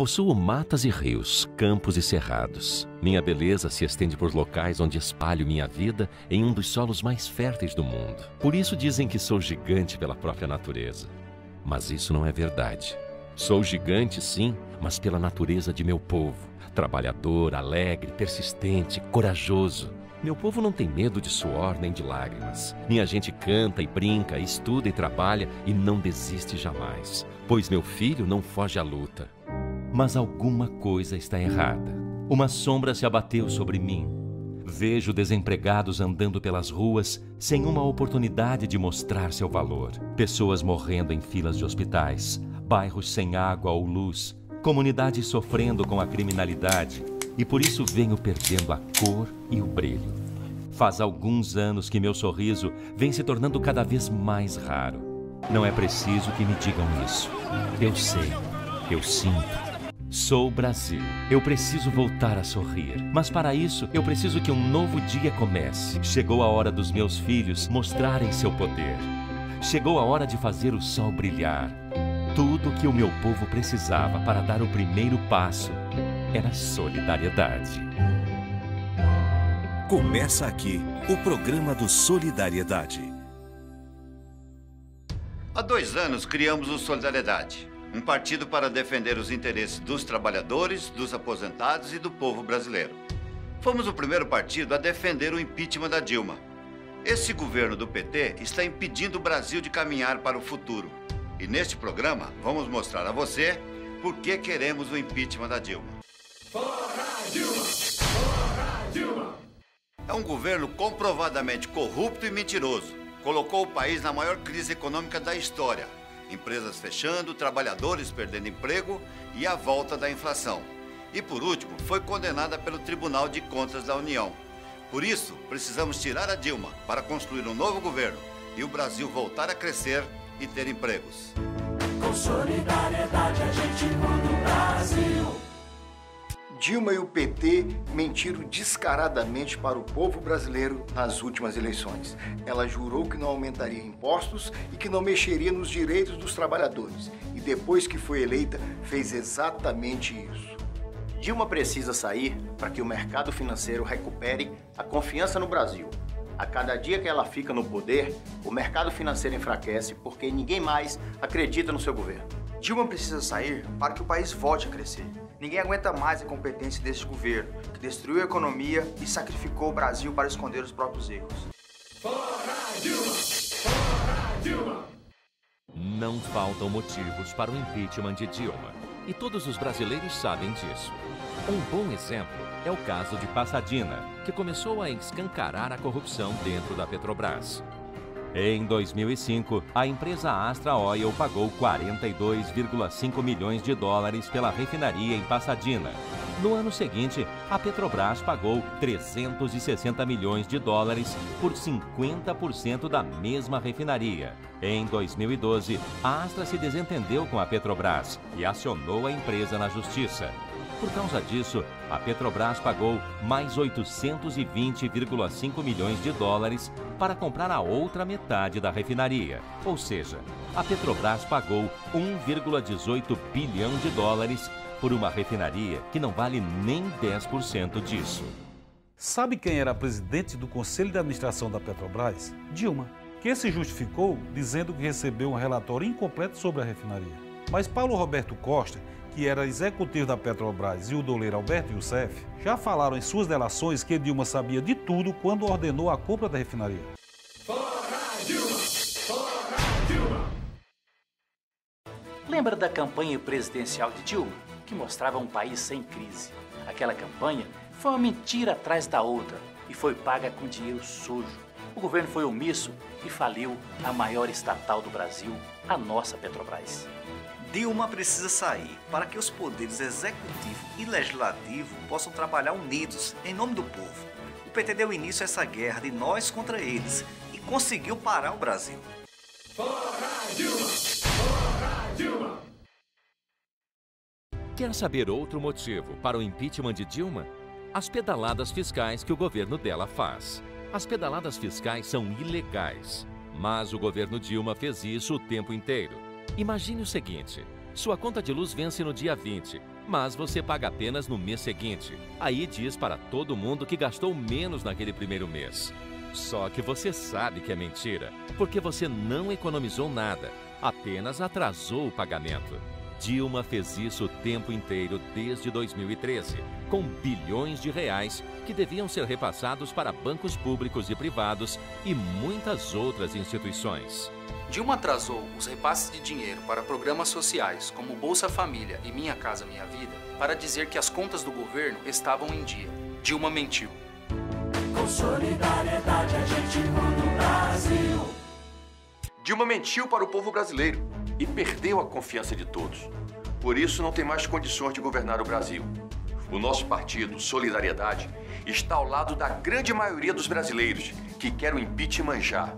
Possuo matas e rios, campos e cerrados. Minha beleza se estende por locais onde espalho minha vida em um dos solos mais férteis do mundo. Por isso dizem que sou gigante pela própria natureza. Mas isso não é verdade. Sou gigante, sim, mas pela natureza de meu povo. Trabalhador, alegre, persistente, corajoso. Meu povo não tem medo de suor nem de lágrimas. Minha gente canta e brinca, estuda e trabalha e não desiste jamais. Pois meu filho não foge à luta. Mas alguma coisa está errada. Uma sombra se abateu sobre mim. Vejo desempregados andando pelas ruas sem uma oportunidade de mostrar seu valor. Pessoas morrendo em filas de hospitais, bairros sem água ou luz, comunidades sofrendo com a criminalidade e por isso venho perdendo a cor e o brilho. Faz alguns anos que meu sorriso vem se tornando cada vez mais raro. Não é preciso que me digam isso. Eu sei, eu sinto. Sou Brasil. Eu preciso voltar a sorrir. Mas para isso, eu preciso que um novo dia comece. Chegou a hora dos meus filhos mostrarem seu poder. Chegou a hora de fazer o sol brilhar. Tudo que o meu povo precisava para dar o primeiro passo era solidariedade. Começa aqui o programa do Solidariedade. Há dois anos criamos o Solidariedade um partido para defender os interesses dos trabalhadores, dos aposentados e do povo brasileiro. Fomos o primeiro partido a defender o impeachment da Dilma. Esse governo do PT está impedindo o Brasil de caminhar para o futuro. E neste programa vamos mostrar a você por que queremos o impeachment da Dilma. Fora Dilma! Fora Dilma! É um governo comprovadamente corrupto e mentiroso. Colocou o país na maior crise econômica da história empresas fechando, trabalhadores perdendo emprego e a volta da inflação. E por último, foi condenada pelo Tribunal de Contas da União. Por isso, precisamos tirar a Dilma para construir um novo governo e o Brasil voltar a crescer e ter empregos. Com solidariedade a gente muda o Brasil. Dilma e o PT mentiram descaradamente para o povo brasileiro nas últimas eleições. Ela jurou que não aumentaria impostos e que não mexeria nos direitos dos trabalhadores. E depois que foi eleita, fez exatamente isso. Dilma precisa sair para que o mercado financeiro recupere a confiança no Brasil. A cada dia que ela fica no poder, o mercado financeiro enfraquece porque ninguém mais acredita no seu governo. Dilma precisa sair para que o país volte a crescer. Ninguém aguenta mais a competência deste governo, que destruiu a economia e sacrificou o Brasil para esconder os próprios erros. Fora Dilma! Fora Dilma! Não faltam motivos para o impeachment de Dilma. E todos os brasileiros sabem disso. Um bom exemplo é o caso de Passadina, que começou a escancarar a corrupção dentro da Petrobras. Em 2005, a empresa Astra Oil pagou 42,5 milhões de dólares pela refinaria em Pasadena. No ano seguinte, a Petrobras pagou 360 milhões de dólares por 50% da mesma refinaria. Em 2012, a Astra se desentendeu com a Petrobras e acionou a empresa na justiça. Por causa disso, a Petrobras pagou mais 820,5 milhões de dólares para comprar a outra metade da refinaria. Ou seja, a Petrobras pagou 1,18 bilhão de dólares por uma refinaria que não vale nem 10% disso. Sabe quem era presidente do Conselho de Administração da Petrobras? Dilma, que se justificou dizendo que recebeu um relatório incompleto sobre a refinaria. Mas Paulo Roberto Costa que era executivo da Petrobras, e o doleiro Alberto Youssef, já falaram em suas delações que Dilma sabia de tudo quando ordenou a compra da refinaria. Lembra da campanha presidencial de Dilma, que mostrava um país sem crise? Aquela campanha foi uma mentira atrás da outra e foi paga com dinheiro sujo. O governo foi omisso e faliu a maior estatal do Brasil, a nossa Petrobras. Dilma precisa sair para que os poderes executivo e legislativo possam trabalhar unidos em nome do povo. O PT deu início a essa guerra de nós contra eles e conseguiu parar o Brasil. Fora Dilma! Fora Dilma! Quer saber outro motivo para o impeachment de Dilma? As pedaladas fiscais que o governo dela faz. As pedaladas fiscais são ilegais, mas o governo Dilma fez isso o tempo inteiro. Imagine o seguinte: sua conta de luz vence no dia 20, mas você paga apenas no mês seguinte. Aí diz para todo mundo que gastou menos naquele primeiro mês. Só que você sabe que é mentira, porque você não economizou nada, apenas atrasou o pagamento. Dilma fez isso o tempo inteiro desde 2013, com bilhões de reais que deviam ser repassados para bancos públicos e privados e muitas outras instituições. Dilma atrasou os repasses de dinheiro para programas sociais como Bolsa Família e Minha Casa Minha Vida para dizer que as contas do governo estavam em dia. Dilma mentiu. Com solidariedade a gente muda o Brasil. Dilma mentiu para o povo brasileiro e perdeu a confiança de todos. Por isso, não tem mais condições de governar o Brasil. O nosso partido, Solidariedade, está ao lado da grande maioria dos brasileiros que quer o impeachment já.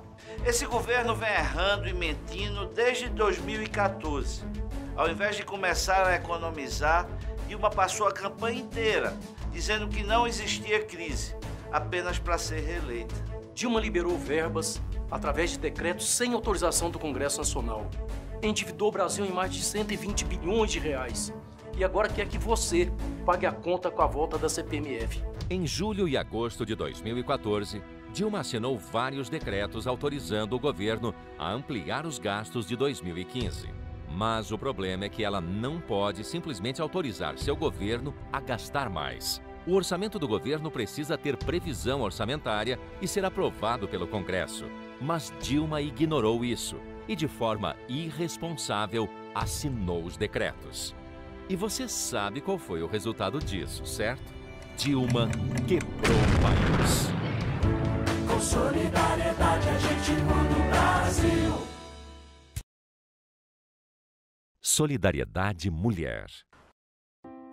Esse governo vem errando e mentindo desde 2014. Ao invés de começar a economizar, Dilma passou a campanha inteira dizendo que não existia crise, apenas para ser reeleita. Dilma liberou verbas através de decretos sem autorização do Congresso Nacional. Endividou o Brasil em mais de 120 bilhões de reais. E agora quer que você pague a conta com a volta da CPMF. Em julho e agosto de 2014, Dilma assinou vários decretos autorizando o governo a ampliar os gastos de 2015. Mas o problema é que ela não pode simplesmente autorizar seu governo a gastar mais. O orçamento do governo precisa ter previsão orçamentária e ser aprovado pelo Congresso. Mas Dilma ignorou isso e, de forma irresponsável, assinou os decretos. E você sabe qual foi o resultado disso, certo? Dilma quebrou o país. Solidariedade a gente muda o Brasil. Solidariedade Mulher.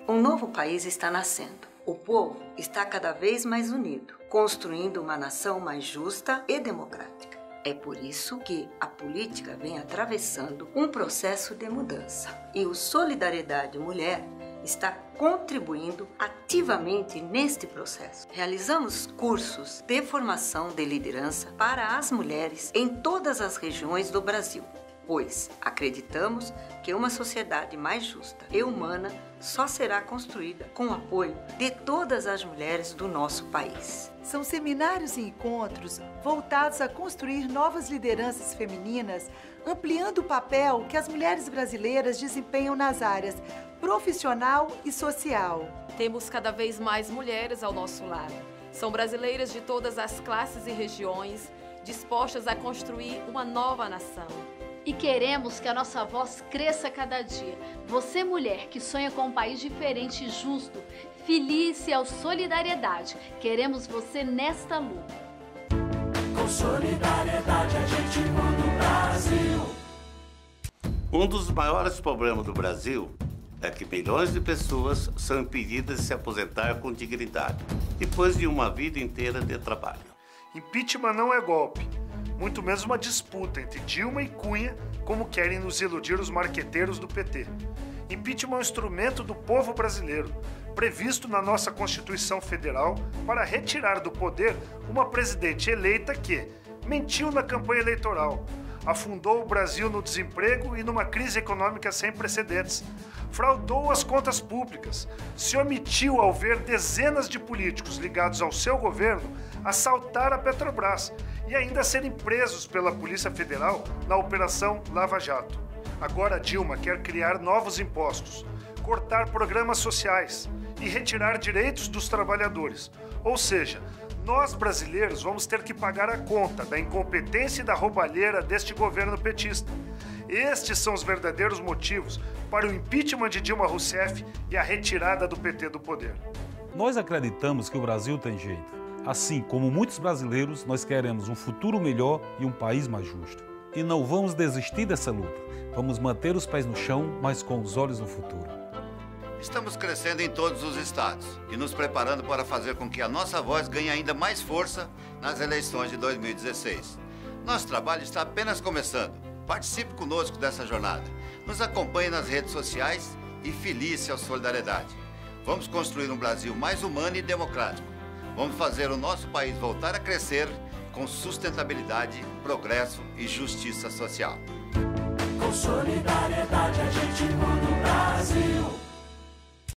Um novo país está nascendo. O povo está cada vez mais unido, construindo uma nação mais justa e democrática. É por isso que a política vem atravessando um processo de mudança. E o Solidariedade Mulher está contribuindo ativamente neste processo. Realizamos cursos de formação de liderança para as mulheres em todas as regiões do Brasil, pois acreditamos que uma sociedade mais justa e humana só será construída com o apoio de todas as mulheres do nosso país. São seminários e encontros voltados a construir novas lideranças femininas, ampliando o papel que as mulheres brasileiras desempenham nas áreas profissional e social. Temos cada vez mais mulheres ao nosso lado. São brasileiras de todas as classes e regiões, dispostas a construir uma nova nação. E queremos que a nossa voz cresça cada dia. Você, mulher, que sonha com um país diferente e justo, feliz e ao solidariedade. Queremos você nesta luta. Com solidariedade a gente Um dos maiores problemas do Brasil é que milhões de pessoas são impedidas de se aposentar com dignidade, depois de uma vida inteira de trabalho. Impeachment não é golpe, muito menos uma disputa entre Dilma e Cunha, como querem nos iludir os marqueteiros do PT. Impeachment é um instrumento do povo brasileiro, previsto na nossa Constituição Federal para retirar do poder uma presidente eleita que mentiu na campanha eleitoral, afundou o Brasil no desemprego e numa crise econômica sem precedentes, fraudou as contas públicas, se omitiu ao ver dezenas de políticos ligados ao seu governo assaltar a Petrobras e ainda serem presos pela Polícia Federal na Operação Lava Jato. Agora Dilma quer criar novos impostos, cortar programas sociais e retirar direitos dos trabalhadores. Ou seja, nós brasileiros vamos ter que pagar a conta da incompetência e da roubalheira deste governo petista. Estes são os verdadeiros motivos para o impeachment de Dilma Rousseff e a retirada do PT do poder. Nós acreditamos que o Brasil tem jeito. Assim como muitos brasileiros, nós queremos um futuro melhor e um país mais justo. E não vamos desistir dessa luta. Vamos manter os pés no chão, mas com os olhos no futuro. Estamos crescendo em todos os estados e nos preparando para fazer com que a nossa voz ganhe ainda mais força nas eleições de 2016. Nosso trabalho está apenas começando. Participe conosco dessa jornada. Nos acompanhe nas redes sociais e filie-se à solidariedade. Vamos construir um Brasil mais humano e democrático. Vamos fazer o nosso país voltar a crescer com sustentabilidade, progresso e justiça social. Com solidariedade a gente muda o Brasil.